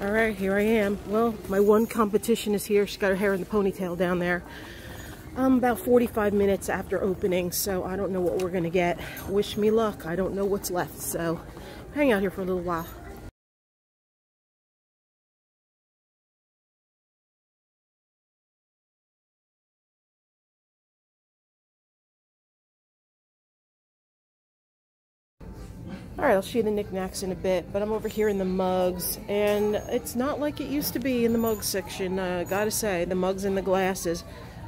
All right, here I am. Well, my one competition is here. She's got her hair in the ponytail down there. I'm about 45 minutes after opening, so I don't know what we're to get. Wish me luck. I don't know what's left, so hang out here for a little while. All right, I'll show you the knickknacks in a bit, but I'm over here in the mugs, and it's not like it used to be in the mug section. Uh, gotta say, the mugs and the glasses.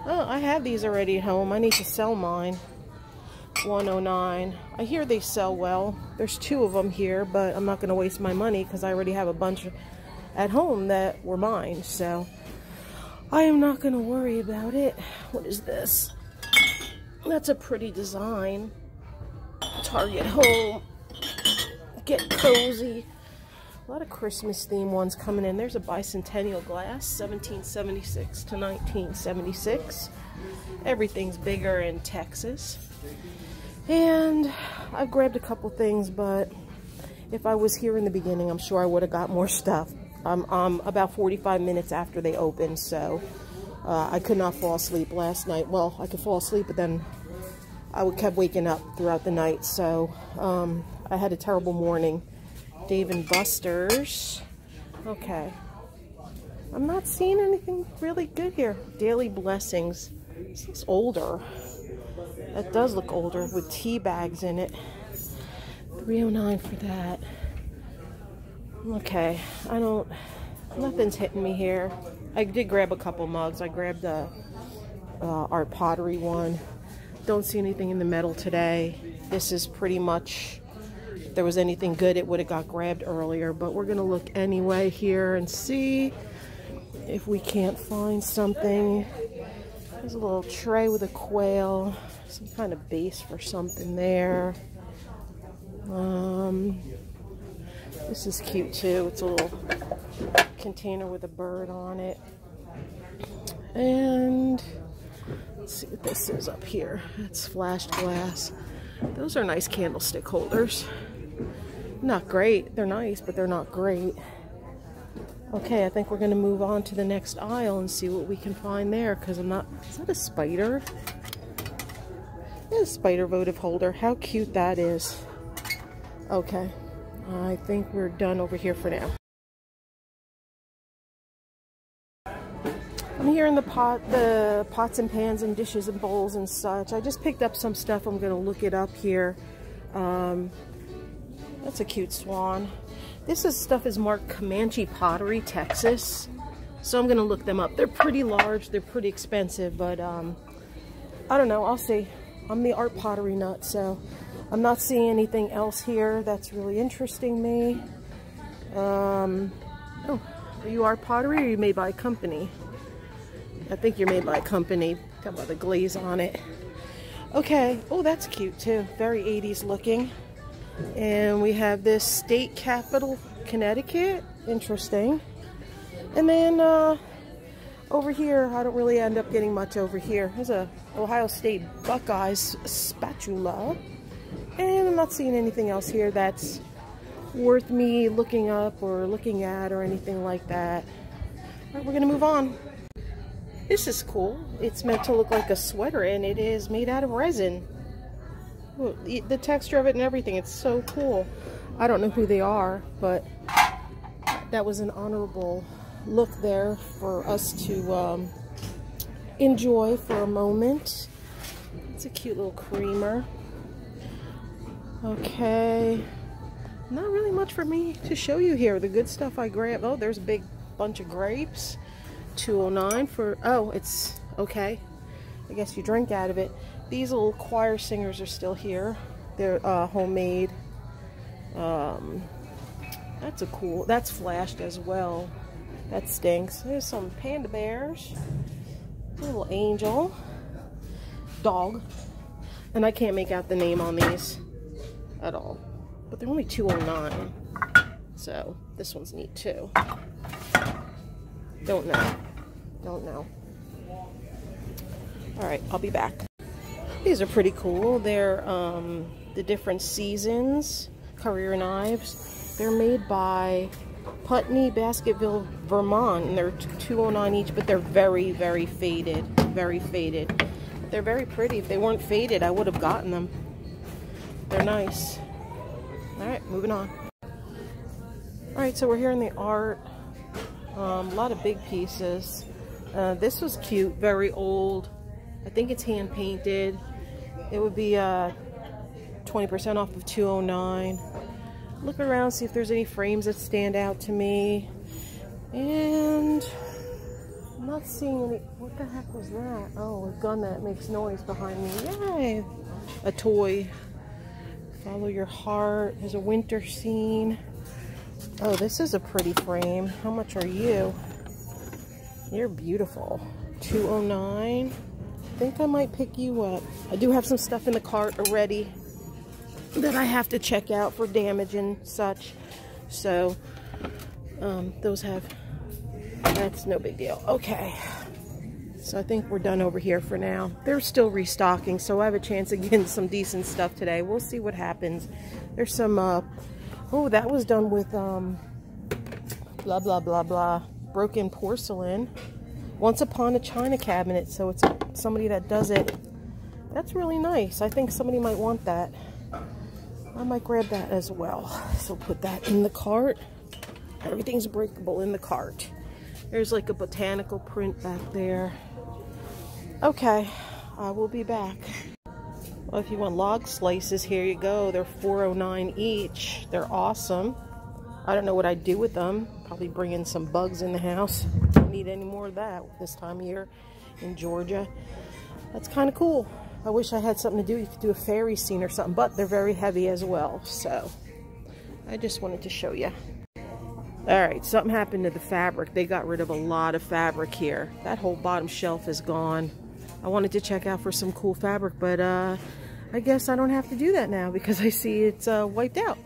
Oh, I have these already at home. I need to sell mine. 109. I hear they sell well. There's two of them here, but I'm not going to waste my money because I already have a bunch at home that were mine. So I am not going to worry about it. What is this? That's a pretty design. Target home get cozy. A lot of Christmas theme ones coming in. There's a bicentennial glass, 1776 to 1976. Everything's bigger in Texas. And I've grabbed a couple things, but if I was here in the beginning, I'm sure I would have got more stuff. I'm um, about 45 minutes after they opened, so uh, I could not fall asleep last night. Well, I could fall asleep, but then I would kept waking up throughout the night, so um, I had a terrible morning. Dave and Buster's. Okay. I'm not seeing anything really good here. Daily Blessings. This looks older. That does look older with tea bags in it. 309 for that. Okay. I don't... Nothing's hitting me here. I did grab a couple mugs. I grabbed the uh, art pottery one. Don't see anything in the metal today. This is pretty much if there was anything good, it would have got grabbed earlier. But we're to look anyway here and see if we can't find something. There's a little tray with a quail. Some kind of base for something there. Um, this is cute too. It's a little container with a bird on it. And let's see what this is up here. It's flashed glass. Those are nice candlestick holders. Not great. They're nice, but they're not great. Okay, I think we're going to move on to the next aisle and see what we can find there, because I'm not... Is that a spider? It's a spider votive holder. How cute that is. Okay. I think we're done over here for now. I'm here in the pot, the pots and pans and dishes and bowls and such. I just picked up some stuff. I'm going to look it up here. Um, that's a cute swan. This is stuff is marked Comanche Pottery, Texas. So I'm gonna look them up. They're pretty large, they're pretty expensive, but um, I don't know, I'll see. I'm the art pottery nut, so I'm not seeing anything else here that's really interesting me. Um, oh, are you art pottery or are you made by a company? I think you're made by a company. Got by the glaze on it. Okay, oh that's cute too. Very 80s looking. And we have this state capital, Connecticut. Interesting. And then uh, over here, I don't really end up getting much over here. There's a Ohio State Buckeyes spatula. And I'm not seeing anything else here that's worth me looking up or looking at or anything like that. All right, we're going to move on. This is cool. It's meant to look like a sweater and it is made out of resin the texture of it and everything. It's so cool. I don't know who they are, but that was an honorable look there for us to um, enjoy for a moment. It's a cute little creamer. Okay. Not really much for me to show you here. The good stuff I grabbed. Oh, there's a big bunch of grapes. 209 for, oh, it's okay. I guess you drink out of it. These little choir singers are still here. They're uh, homemade. Um, that's a cool, that's flashed as well. That stinks. There's some panda bears. Little angel. Dog. And I can't make out the name on these at all. But they're only 209 So this one's neat too. Don't know. Don't know. All right, I'll be back. These are pretty cool. They're um, the different seasons, career knives. They're made by Putney, Basketville, Vermont, and they're 209 each, but they're very, very faded. Very faded. They're very pretty. If they weren't faded, I would have gotten them. They're nice. All right, moving on. All right, so we're here in the art. Um, a lot of big pieces. Uh, this was cute, very old. I think it's hand painted. It would be 20% uh, off of 209 Look around, see if there's any frames that stand out to me. And I'm not seeing any. What the heck was that? Oh, a gun that makes noise behind me. Yay! A toy. Follow your heart. There's a winter scene. Oh, this is a pretty frame. How much are you? You're beautiful. 209 I think I might pick you up. I do have some stuff in the cart already that I have to check out for damage and such. So, um, those have, that's no big deal. Okay. So I think we're done over here for now. They're still restocking, so I have a chance of getting some decent stuff today. We'll see what happens. There's some, uh, oh, that was done with, um, blah, blah, blah, blah, broken porcelain. Once Upon a China cabinet, so it's somebody that does it. That's really nice. I think somebody might want that. I might grab that as well. So put that in the cart. Everything's breakable in the cart. There's like a botanical print back there. Okay, I will be back. Well, if you want log slices, here you go. They're 4.09 each. They're awesome. I don't know what I'd do with them. Probably bring in some bugs in the house. Don't need any more of that this time of year in Georgia. That's kind of cool. I wish I had something to do. You could do a fairy scene or something, but they're very heavy as well. So I just wanted to show you. All right, something happened to the fabric. They got rid of a lot of fabric here. That whole bottom shelf is gone. I wanted to check out for some cool fabric, but uh, I guess I don't have to do that now because I see it's uh, wiped out.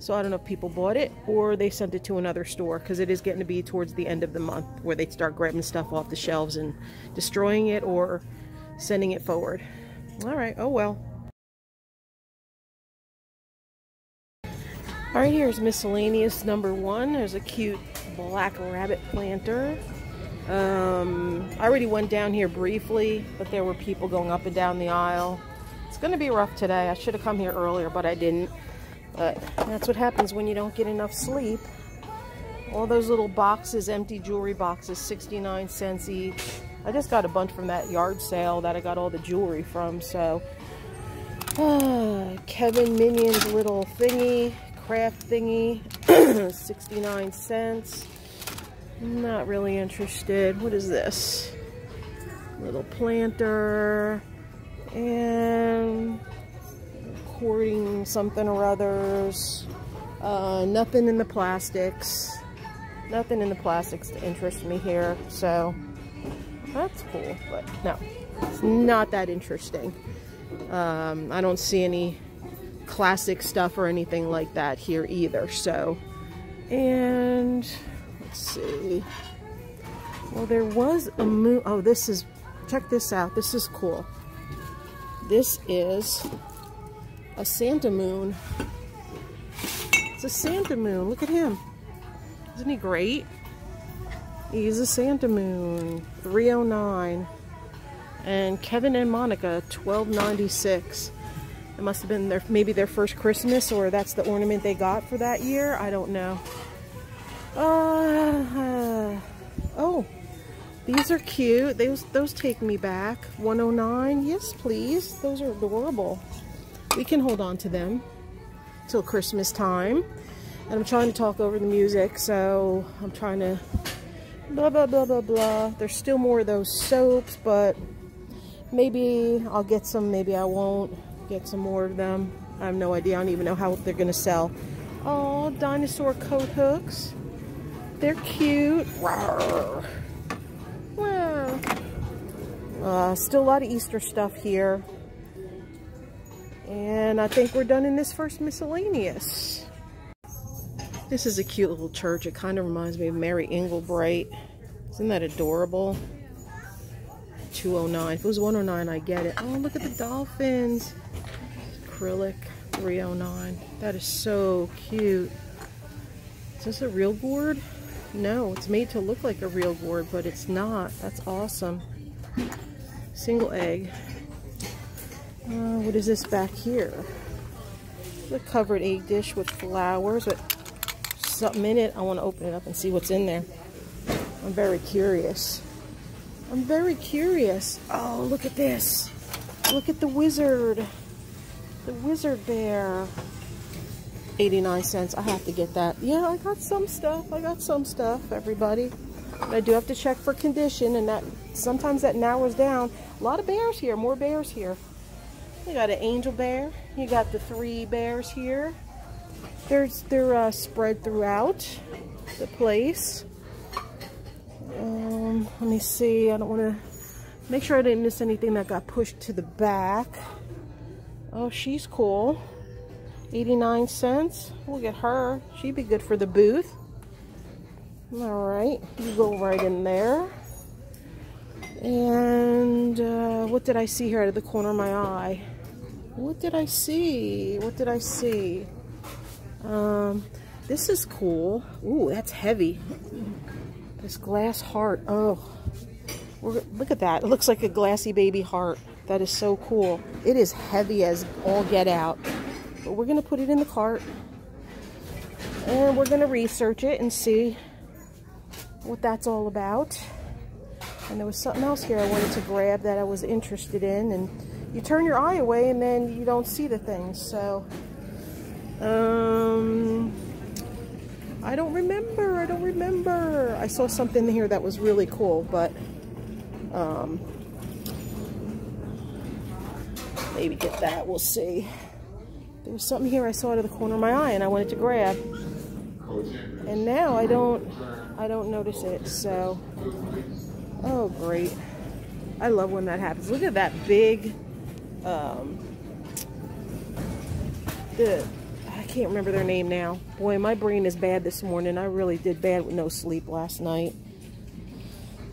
So I don't know if people bought it or they sent it to another store because it is getting to be towards the end of the month where they start grabbing stuff off the shelves and destroying it or sending it forward. All right, oh well. All right, here's miscellaneous number one. There's a cute black rabbit planter. Um, I already went down here briefly, but there were people going up and down the aisle. It's going to be rough today. I should have come here earlier, but I didn't. But that's what happens when you don't get enough sleep. All those little boxes, empty jewelry boxes, 69 cents each. I just got a bunch from that yard sale that I got all the jewelry from, so. Kevin Minion's little thingy, craft thingy, 69 cents. Not really interested. What is this? Little planter and something or others. Uh, nothing in the plastics. Nothing in the plastics to interest me here. So that's cool, but no, it's not that interesting. Um, I don't see any classic stuff or anything like that here either. So, and let's see. Well, there was a moon. Oh, this is, check this out. This is cool. This is a Santa moon. It's a Santa moon. Look at him. Isn't he great? He's a Santa Moon, 309. And Kevin and Monica, 1296. It must have been their maybe their first Christmas or that's the ornament they got for that year. I don't know. Uh, oh, these are cute. Those, those take me back. 109. Yes, please. Those are adorable. We can hold on to them till Christmas time. And I'm trying to talk over the music, so I'm trying to blah, blah, blah, blah, blah. There's still more of those soaps, but maybe I'll get some, maybe I won't get some more of them. I have no idea. I don't even know how they're going to sell. Oh, dinosaur coat hooks. They're cute. Rawr. Uh, still a lot of Easter stuff here. And I think we're done in this first miscellaneous. This is a cute little church. It kind of reminds me of Mary Engelbreit. Isn't that adorable? 209. If it was 109, I get it. Oh, look at the dolphins. Acrylic 309. That is so cute. Is this a real gourd? No, it's made to look like a real gourd, but it's not. That's awesome. Single egg. Uh, what is this back here? The covered egg dish with flowers with something in it. I want to open it up and see what's in there. I'm very curious. I'm very curious. Oh, look at this. Look at the wizard. The wizard bear. 89 cents. I have to get that. Yeah, I got some stuff. I got some stuff, everybody. But I do have to check for condition, and that sometimes that narrows down. A lot of bears here. More bears here. You got an angel bear. You got the three bears here. There's they're uh, spread throughout the place. Um, let me see. I don't want to make sure I didn't miss anything that got pushed to the back. Oh, she's cool. 89 cents. Look at her. She'd be good for the booth. All right, you go right in there. And uh, what did I see here out of the corner of my eye? What did I see? What did I see? Um, this is cool. Ooh, that's heavy. This glass heart. Oh, look at that. It looks like a glassy baby heart. That is so cool. It is heavy as all get out. But we're going to put it in the cart. And we're going to research it and see what that's all about. And there was something else here I wanted to grab that I was interested in. And you turn your eye away and then you don't see the things. So, um, I don't remember. I don't remember. I saw something here that was really cool, but um, maybe get that. We'll see. There was something here I saw out of the corner of my eye and I wanted to grab. And now I don't I don't notice it. So oh great. I love when that happens. Look at that big um the I can't remember their name now. Boy, my brain is bad this morning. I really did bad with no sleep last night.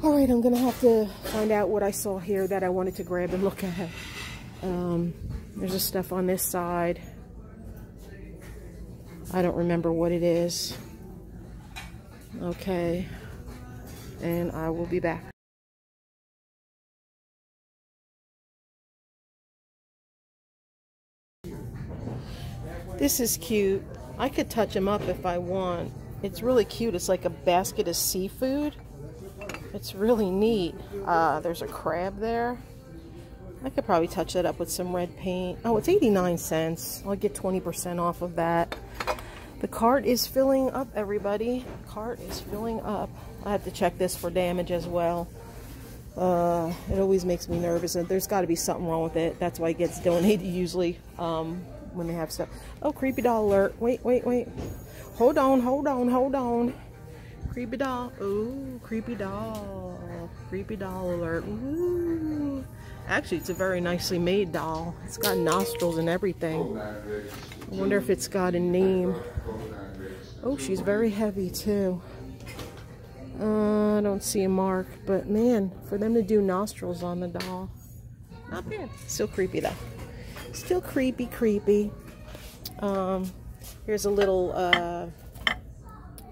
All right, I'm gonna have to find out what I saw here that I wanted to grab and look at. Um, there's a stuff on this side. I don't remember what it is. Okay. And I will be back. This is cute. I could touch him up if I want. It's really cute. It's like a basket of seafood. It's really neat. Uh, there's a crab there. I could probably touch that up with some red paint. Oh, it's 89 cents. I'll get 20% off of that. The cart is filling up, everybody. The cart is filling up. I have to check this for damage as well. Uh, it always makes me nervous, there's got to be something wrong with it. That's why it gets donated usually um, when they have stuff. Oh, creepy doll alert. Wait, wait, wait. Hold on, hold on, hold on. Creepy doll. Ooh, creepy doll. Creepy doll alert. Ooh. Actually, it's a very nicely made doll. It's got nostrils and everything. I wonder if it's got a name. Oh, she's very heavy too. Uh, I don't see a mark, but man, for them to do nostrils on the doll, not bad. Still creepy though. Still creepy, creepy. Um, here's a little uh,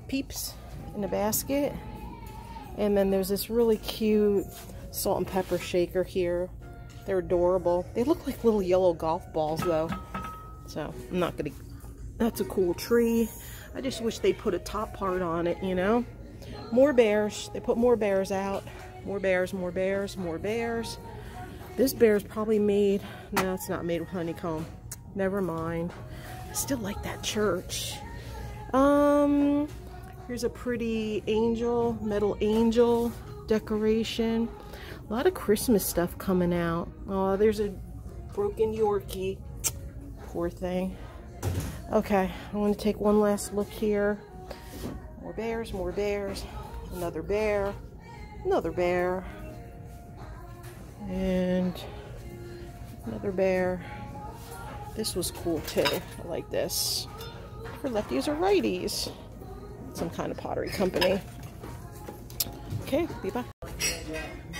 peeps in a basket. And then there's this really cute salt and pepper shaker here. They're adorable. They look like little yellow golf balls though. So I'm not gonna, that's a cool tree. I just wish they put a top part on it, you know? More bears. They put more bears out. More bears, more bears, more bears. This bear is probably made, no, it's not made with honeycomb. Never mind. I still like that church. Um, here's a pretty angel, metal angel decoration. A lot of Christmas stuff coming out. Oh, there's a broken Yorkie. Poor thing. Okay, I want to take one last look here. More bears, more bears. Another bear. Another bear. And another bear. This was cool too. I like this. For lefties or righties. Some kind of pottery company. Okay, be back.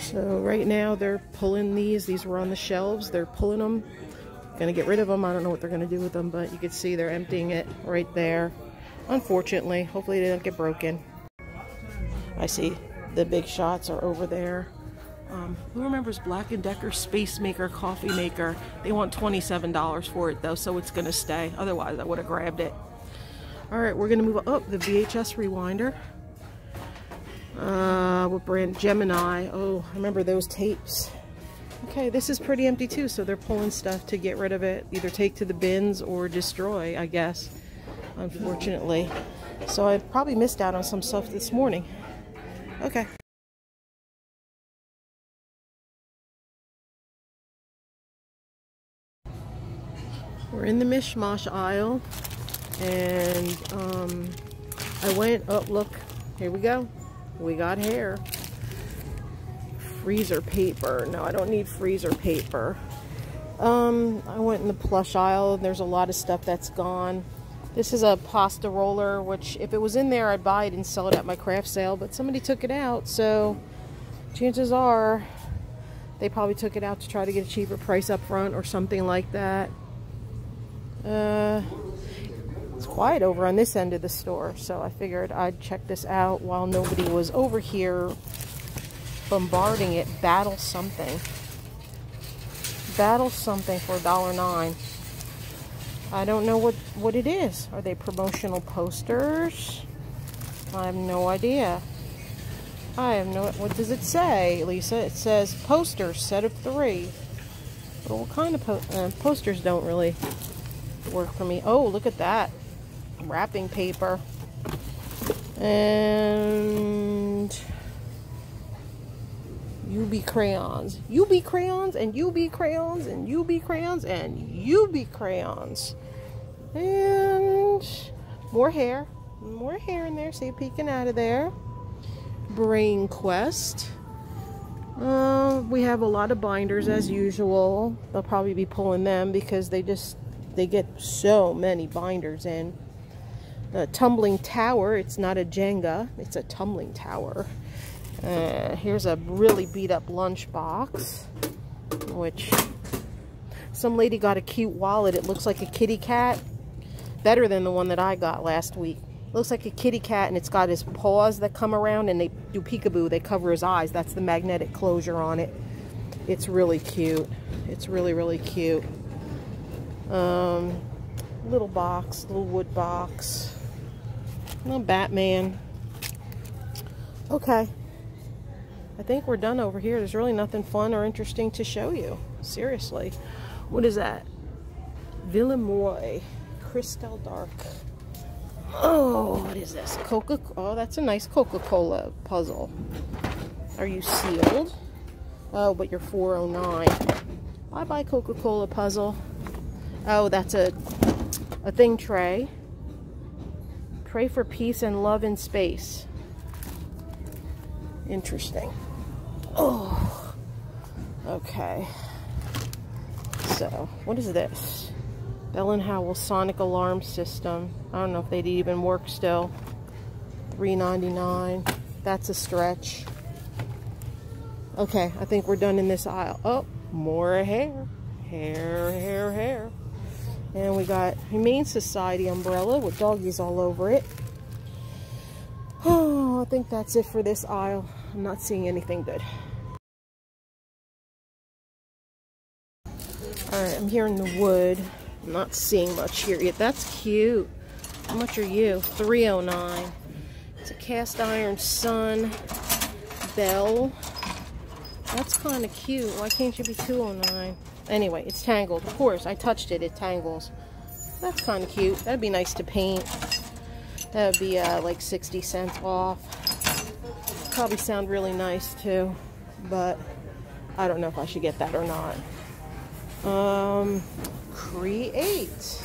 So right now they're pulling these. These were on the shelves. They're pulling them Gonna get rid of them. I don't know what they're gonna do with them, but you can see they're emptying it right there. Unfortunately, hopefully they don't get broken. I see the big shots are over there. Um, who remembers Black & Decker Space Maker Coffee Maker? They want $27 for it though, so it's going to stay. Otherwise, I would have grabbed it. All right, we're going to move up. Oh, the VHS Rewinder. Uh, what brand? Gemini. Oh, I remember those tapes. Okay, this is pretty empty too, so they're pulling stuff to get rid of it. Either take to the bins or destroy, I guess, unfortunately. So I probably missed out on some stuff this morning. Okay. We're in the mishmash aisle and um, I went, oh look, here we go. We got hair. Freezer paper. No, I don't need freezer paper. Um, I went in the plush aisle there's a lot of stuff that's gone. This is a pasta roller, which if it was in there, I'd buy it and sell it at my craft sale, but somebody took it out, so chances are they probably took it out to try to get a cheaper price up front or something like that. Uh, it's quiet over on this end of the store, so I figured I'd check this out while nobody was over here bombarding it. Battle something. Battle something for $1.09. I don't know what, what it is. Are they promotional posters? I have no idea. I have no... What does it say, Lisa? It says posters, set of three. But what kind of po uh, posters don't really work for me. Oh, look at that. Wrapping paper. And UB crayons. UB crayons and UB crayons and UB crayons and UB crayons. And more hair. More hair in there. See it peeking out of there. Brain Quest. Uh, we have a lot of binders as usual. They'll probably be pulling them because they just they get so many binders in. The tumbling tower, it's not a Jenga, it's a tumbling tower. Uh, here's a really beat up lunchbox, which some lady got a cute wallet. It looks like a kitty cat. Better than the one that I got last week. Looks like a kitty cat and it's got his paws that come around and they do peekaboo. They cover his eyes. That's the magnetic closure on it. It's really cute. It's really, really cute. Um, little box, little wood box. Little Batman. Okay. I think we're done over here. There's really nothing fun or interesting to show you. Seriously. What is that? Villemoy. Crystal Dark. Oh, what is this? Coca Oh, that's a nice Coca-Cola puzzle. Are you sealed? Oh, but you're 409. Bye-bye Coca-Cola puzzle. Oh, that's a, a thing tray. Pray for peace and love in space. Interesting. Oh, okay. So, what is this? Bell and Howell Sonic Alarm System. I don't know if they'd even work still. $3.99. That's a stretch. Okay, I think we're done in this aisle. Oh, more hair. Hair, hair, hair. And we got Humane Society umbrella with doggies all over it. Oh, I think that's it for this aisle. I'm not seeing anything good. Alright, I'm here in the wood. I'm not seeing much here yet. That's cute. How much are you? 309 It's a cast iron sun bell. That's kind of cute. Why can't you be 209 Anyway, it's tangled. Of course, I touched it. It tangles. That's kind of cute. That'd be nice to paint. That would be uh, like 60 cents off. Probably sound really nice too, but I don't know if I should get that or not. Um, create.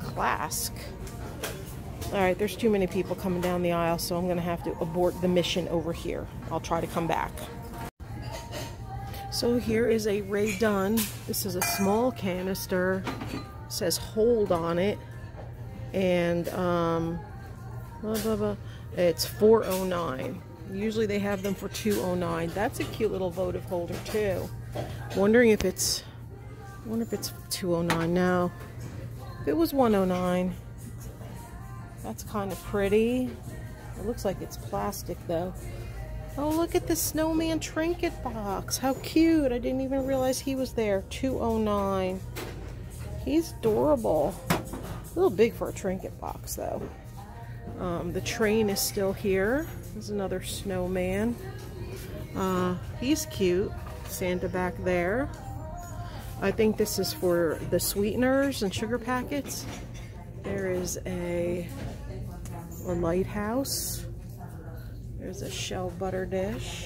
Clask. Alright, there's too many people coming down the aisle, so I'm going to have to abort the mission over here. I'll try to come back. So here is a Rae Dunn. This is a small canister. It says hold on it. And um, blah, blah, blah. it's 409 Usually they have them for 209 That's a cute little votive holder too. Wondering if it's, wonder if it's 209 now. If it was 109 That's kind of pretty. It looks like it's plastic though. Oh, look at the snowman trinket box. How cute. I didn't even realize he was there. 209. He's adorable. A little big for a trinket box though. Um, the train is still here. There's another snowman. Uh, he's cute. Santa back there. I think this is for the sweeteners and sugar packets. There is a, a lighthouse. There's a shell butter dish.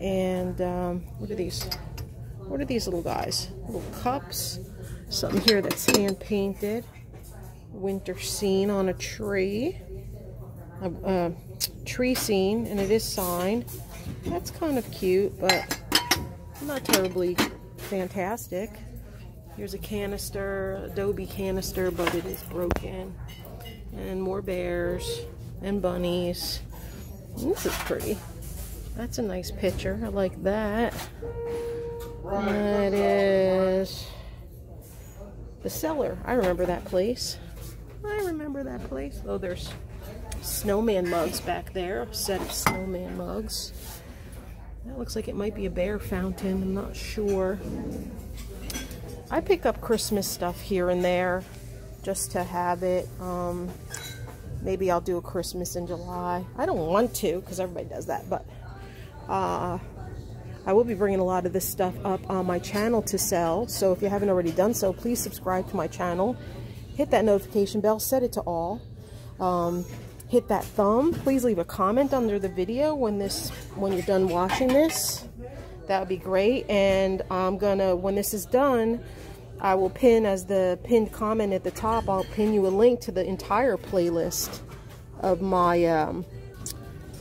And um, what are these? What are these little guys? Little cups. Something here that's hand painted. Winter scene on a tree. A, a tree scene, and it is signed. That's kind of cute, but not terribly fantastic. Here's a canister, Adobe canister, but it is broken. And more bears and bunnies. This is pretty. That's a nice picture. I like that. That is the cellar. I remember that place. I remember that place. Oh, there's snowman mugs back there. A set of snowman mugs. That looks like it might be a bear fountain. I'm not sure. I pick up Christmas stuff here and there just to have it. Um, maybe I'll do a Christmas in July. I don't want to because everybody does that, but uh, I will be bringing a lot of this stuff up on my channel to sell. So if you haven't already done so, please subscribe to my channel. Hit that notification bell, set it to all. Um, hit that thumb. Please leave a comment under the video when this when you're done watching this. That would be great. And I'm gonna when this is done, I will pin as the pinned comment at the top. I'll pin you a link to the entire playlist of my um,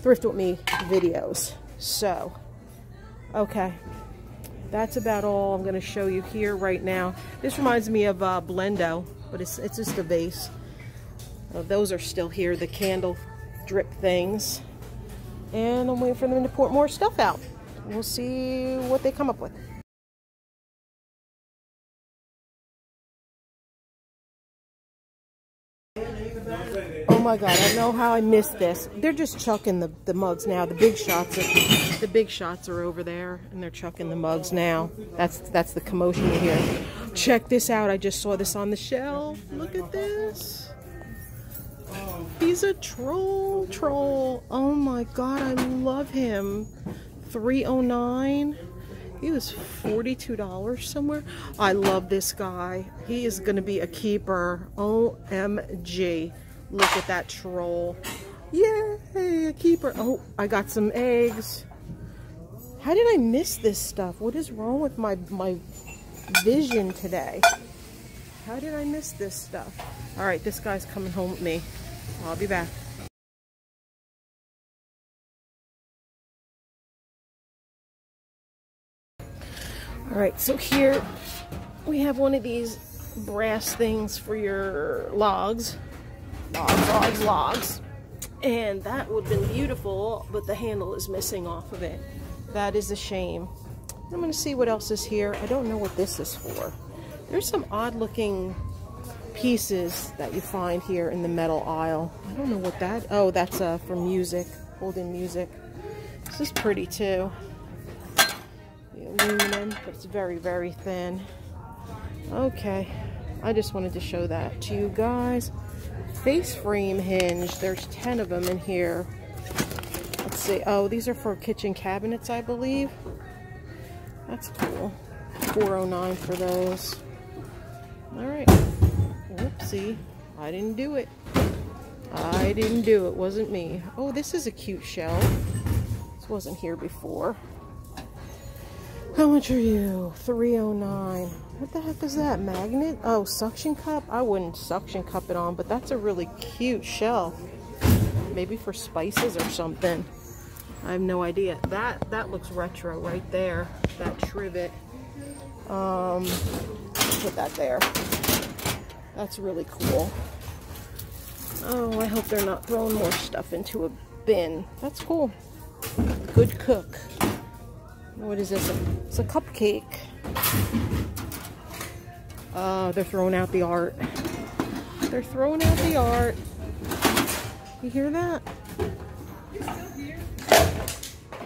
thrift with me videos. So, okay. That's about all I'm going to show you here right now. This reminds me of uh, Blendo, but it's, it's just a base. Uh, those are still here, the candle drip things. And I'm waiting for them to pour more stuff out. We'll see what they come up with. My god, I know how I missed this. They're just chucking the, the mugs now. The big shots are the big shots are over there and they're chucking the mugs now. That's that's the commotion you hear. Check this out. I just saw this on the shelf. Look at this. He's a troll troll. Oh my god, I love him. 309 he was $42 somewhere. I love this guy. He is going to be a keeper. OMG. Look at that troll. Yay, a keeper. Oh, I got some eggs. How did I miss this stuff? What is wrong with my, my vision today? How did I miss this stuff? All right, this guy's coming home with me. I'll be back. All right, so here we have one of these brass things for your logs. Logs, logs, logs. And that would have been beautiful, but the handle is missing off of it. That is a shame. I'm going to see what else is here. I don't know what this is for. There's some odd looking pieces that you find here in the metal aisle. I don't know what that, oh, that's uh, for music, holding music. This is pretty too aluminum, but it's very, very thin. Okay, I just wanted to show that to you guys. Face frame hinge, there's 10 of them in here. Let's see, oh, these are for kitchen cabinets, I believe. That's cool. 409 for those. All right. Whoopsie. I didn't do it. I didn't do it. Wasn't me. Oh, this is a cute shell. This wasn't here before. How much are you? 309 What the heck is that? Magnet? Oh, suction cup? I wouldn't suction cup it on, but that's a really cute shell. Maybe for spices or something. I have no idea. That that looks retro right there. That trivet. Um, put that there. That's really cool. Oh, I hope they're not throwing more stuff into a bin. That's cool. Good cook. What is this? It's a cupcake. Uh, they're throwing out the art. They're throwing out the art. You hear that? You still here?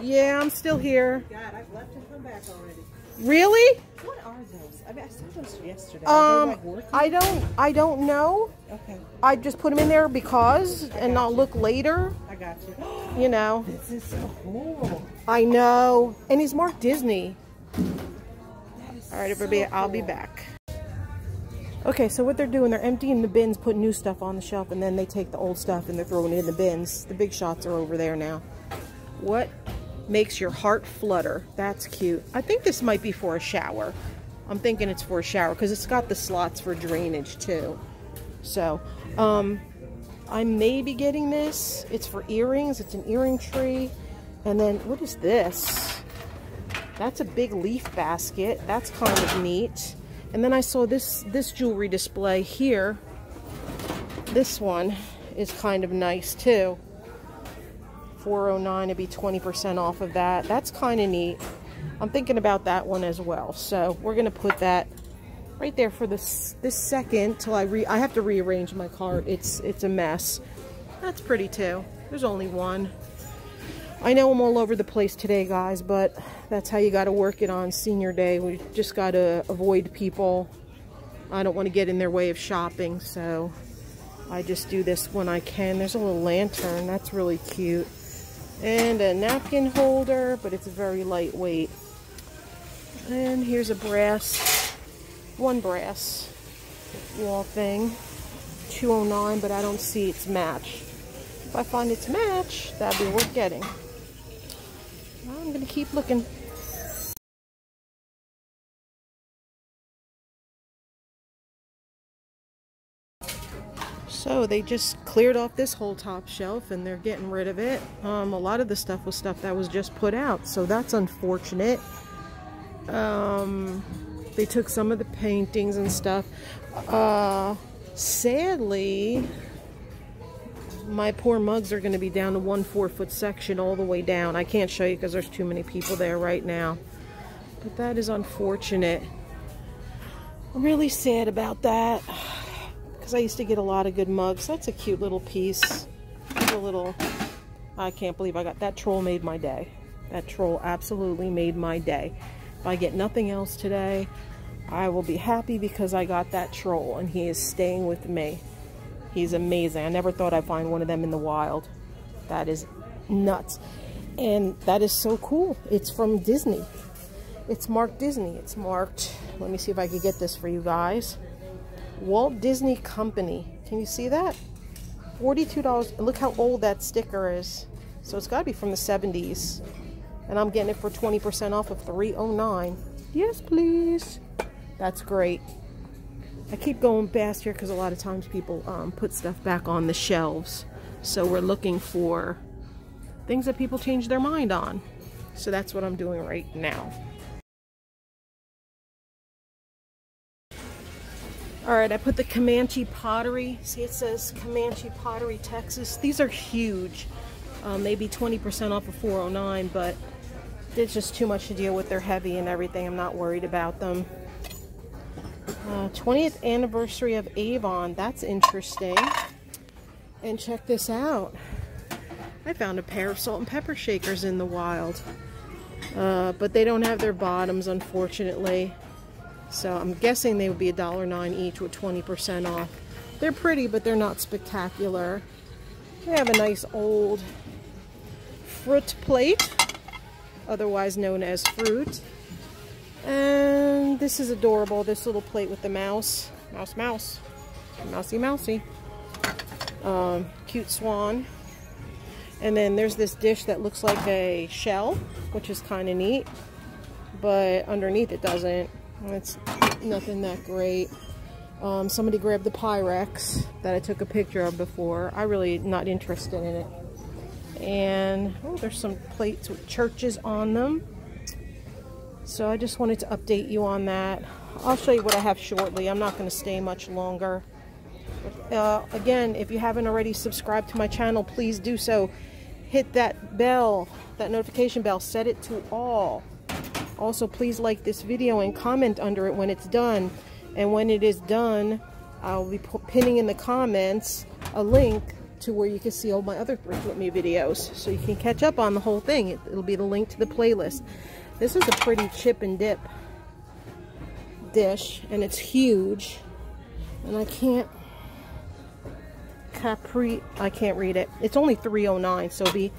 Yeah, I'm still here. God, I've left and come back already. Really? What are those? I mean, I saw those yesterday. Um, like? I don't, I don't know. Okay, I just put them in there because, and I'll look later. I got you. You know. this is so cool. I know. And he's Mark Disney. All right, everybody, so I'll be back. Okay, so what they're doing, they're emptying the bins, putting new stuff on the shelf, and then they take the old stuff and they're throwing it in the bins. The big shots are over there now. What makes your heart flutter? That's cute. I think this might be for a shower. I'm thinking it's for a shower because it's got the slots for drainage too. So, um, I may be getting this. It's for earrings. It's an earring tree. And then, what is this? That's a big leaf basket. That's kind of neat. And then I saw this, this jewelry display here. This one is kind of nice too. 409 to be 20% off of that. That's kind of neat. I'm thinking about that one as well. So we're going to put that right there for this this second till I re I have to rearrange my cart. It's it's a mess. That's pretty too. There's only one. I know I'm all over the place today, guys, but that's how you got to work it on senior day. We just got to avoid people. I don't want to get in their way of shopping, so I just do this when I can. There's a little lantern. That's really cute. And a napkin holder, but it's very lightweight. And here's a brass, one brass wall thing. 209, but I don't see its match. If I find its match, that'd be worth getting. I'm going to keep looking. So they just cleared off this whole top shelf and they're getting rid of it. Um, a lot of the stuff was stuff that was just put out, so that's unfortunate. Um, they took some of the paintings and stuff. Uh, sadly, my poor mugs are going to be down to one four foot section all the way down. I can't show you because there's too many people there right now. But that is unfortunate. I'm really sad about that because I used to get a lot of good mugs. That's a cute little piece. a little, I can't believe I got that troll made my day. That troll absolutely made my day. If I get nothing else today, I will be happy because I got that troll and he is staying with me. He's amazing. I never thought I'd find one of them in the wild. That is nuts. And that is so cool. It's from Disney. It's marked Disney. It's marked, let me see if I can get this for you guys. Walt Disney Company. Can you see that? $42. Look how old that sticker is. So it's got to be from the 70s. And I'm getting it for 20% off of 309 Yes, please. That's great. I keep going past here because a lot of times people um, put stuff back on the shelves. So we're looking for things that people change their mind on. So that's what I'm doing right now. All right, I put the Comanche pottery. See, it says Comanche pottery, Texas. These are huge. Um, maybe 20% off of 409, but it's just too much to deal with. They're heavy and everything. I'm not worried about them. Uh, 20th anniversary of Avon. That's interesting. And check this out. I found a pair of salt and pepper shakers in the wild. Uh, but they don't have their bottoms, unfortunately. So I'm guessing they would be $1.09 each with 20% off. They're pretty, but they're not spectacular. They have a nice old fruit plate, otherwise known as fruit. And this is adorable, this little plate with the mouse. Mouse, mouse. Mousy, mousy. Um, cute swan. And then there's this dish that looks like a shell, which is kind of neat. But underneath it doesn't. It's nothing that great. Um, somebody grabbed the Pyrex that I took a picture of before. I really not interested in it. And oh, there's some plates with churches on them. So I just wanted to update you on that. I'll show you what I have shortly. I'm not going to stay much longer. Uh, again, if you haven't already subscribed to my channel, please do so. Hit that bell, that notification bell, set it to all. Also, please like this video and comment under it when it's done. And when it is done, I'll be pinning in the comments a link to where you can see all my other Thrift With Me videos. So you can catch up on the whole thing. It, it'll be the link to the playlist. This is a pretty chip and dip dish, and it's huge. And I can't Capri, I can't read it. It's only 309 so be,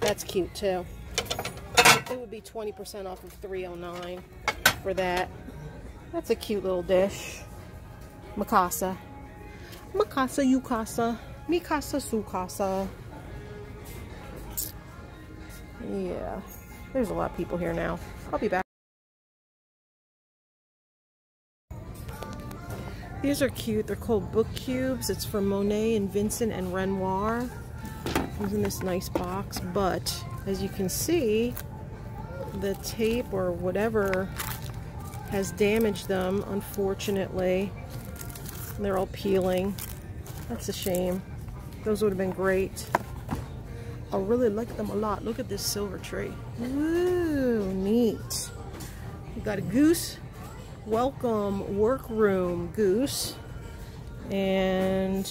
that's cute too. It would be 20% off of 309 for that. That's a cute little dish. Mikasa. Mikasa, Yukasa. Mikasa, Sukasa. Yeah. There's a lot of people here now. I'll be back. These are cute. They're called book cubes. It's from Monet and Vincent and Renoir. Comes in this nice box, but as you can see, the tape or whatever has damaged them, unfortunately. They're all peeling. That's a shame. Those would have been great. I really like them a lot. Look at this silver tree. Ooh, neat. We got a goose welcome workroom goose and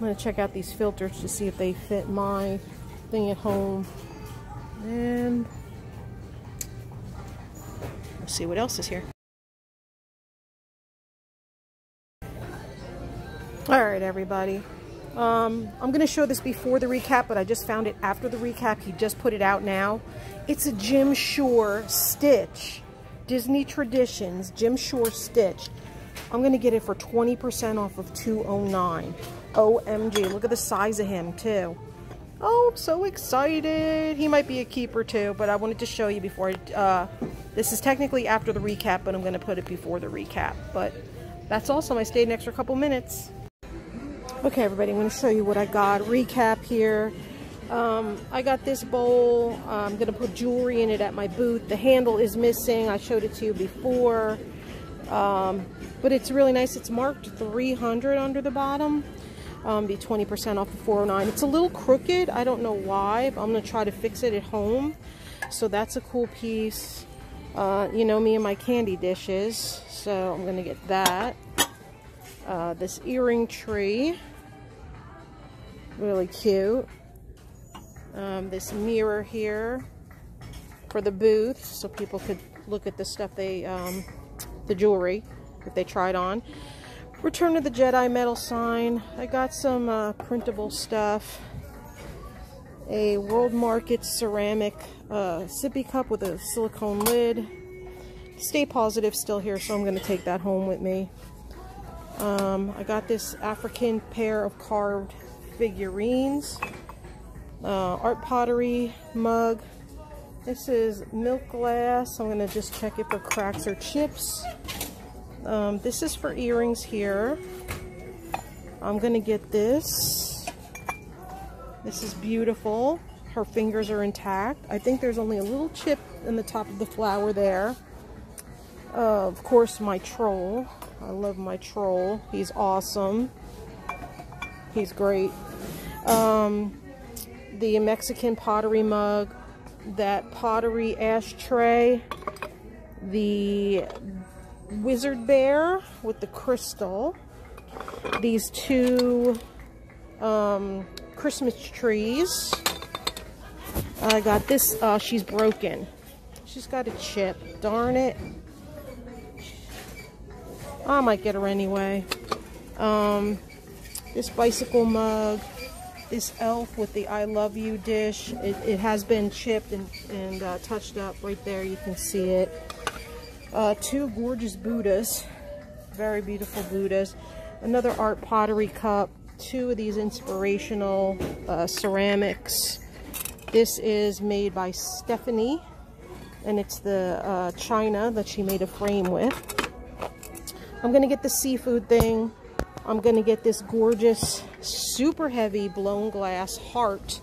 I'm to check out these filters to see if they fit my thing at home and let's see what else is here all right everybody um, I'm going to show this before the recap, but I just found it after the recap. He just put it out now. It's a Jim Shore Stitch Disney Traditions Jim Shore Stitch. I'm going to get it for 20% off of 209 OMG, look at the size of him too. Oh, I'm so excited. He might be a keeper too, but I wanted to show you before. Uh, this is technically after the recap, but I'm going to put it before the recap. But that's awesome. I stayed an extra couple minutes. Okay, everybody, I'm going to show you what I got. Recap here. Um, I got this bowl. I'm going to put jewelry in it at my booth. The handle is missing. I showed it to you before. Um, but it's really nice. It's marked 300 under the bottom. Um, be 20% off the 409. It's a little crooked. I don't know why. But I'm going to try to fix it at home. So that's a cool piece. Uh, you know me and my candy dishes. So I'm going to get that. Uh, this earring tree. Really cute um, this mirror here for the booth so people could look at the stuff they, um, the jewelry if they tried on. Return of the Jedi metal sign. I got some uh, printable stuff. A World Market ceramic uh, sippy cup with a silicone lid. Stay positive still here, so I'm going to take that home with me. Um, I got this African pair of carved figurines uh, art pottery mug. This is milk glass. I'm going to just check it for cracks or chips. Um, this is for earrings here. I'm going to get this. This is beautiful. Her fingers are intact. I think there's only a little chip in the top of the flower there. Uh, of course, my troll. I love my troll. He's awesome. He's great. Um, the Mexican pottery mug, that pottery ashtray, the wizard bear with the crystal, these two um, Christmas trees. I got this, uh, she's broken. She's got a chip, darn it. I might get her anyway. Um, this bicycle mug, this elf with the I love you dish. It, it has been chipped and, and uh, touched up right there. You can see it. Uh, two gorgeous Buddhas. Very beautiful Buddhas. Another art pottery cup. Two of these inspirational uh, ceramics. This is made by Stephanie. And it's the uh, china that she made a frame with. I'm going to get the seafood thing. I'm going to get this gorgeous, super heavy blown glass heart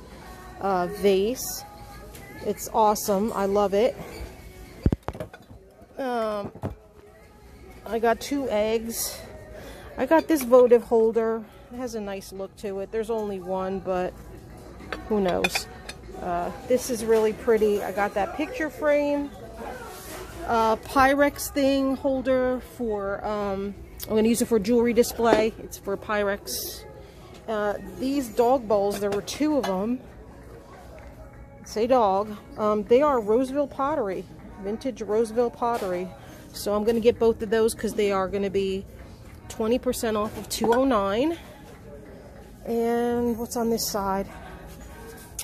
uh, vase. It's awesome. I love it. Um, I got two eggs. I got this votive holder. It has a nice look to it. There's only one, but who knows. Uh, this is really pretty. I got that picture frame. Uh, Pyrex thing holder for um, I'm going to use it for jewelry display. It's for Pyrex Uh, these dog bowls, there were two of them. Say dog. Um, they are Roseville pottery, vintage Roseville pottery. So I'm going to get both of those because they are going to be 20% off of 209 And what's on this side?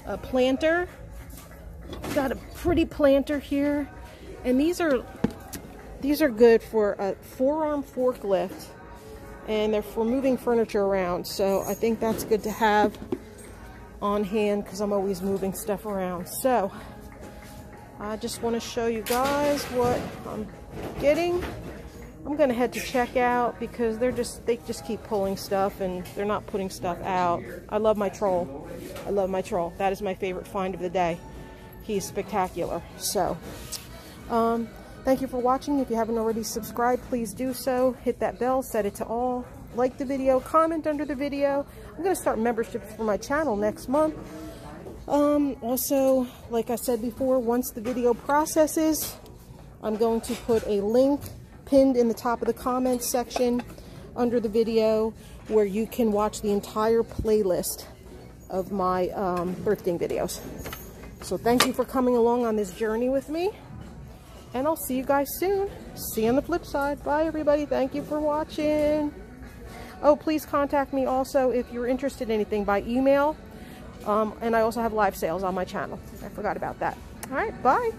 A planter. Got a pretty planter here. And these are these are good for a Forearm Forklift and they're for moving furniture around. So I think that's good to have on hand because I'm always moving stuff around. So I just want to show you guys what I'm getting. I'm gonna head to checkout because they're just they just keep pulling stuff and they're not putting stuff out. I love my troll. I love my troll. That is my favorite find of the day. He's spectacular. So um, thank you for watching. If you haven't already subscribed, please do so. Hit that bell, set it to all. Like the video, comment under the video. I'm gonna start memberships for my channel next month. Um, also, like I said before, once the video processes, I'm going to put a link pinned in the top of the comments section under the video where you can watch the entire playlist of my um, thrifting videos. So thank you for coming along on this journey with me. And I'll see you guys soon. See you on the flip side. Bye, everybody. Thank you for watching. Oh, please contact me also if you're interested in anything by email. Um, and I also have live sales on my channel. I forgot about that. All right, bye.